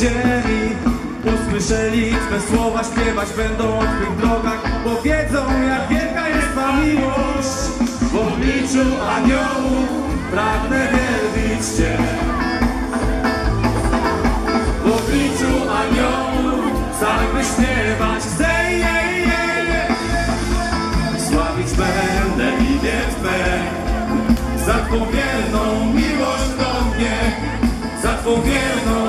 ziemi Usłyszeli Twe słowa śpiewać będą o Twych drogach Bo wiedzą jak wielka jest miłość. W obliczu aniołów pragnę wielbić Cię. W obliczu aniołów je, je, je. Sławić będę imię Twe Za Twą wierną miłość do mnie Za Twą wierną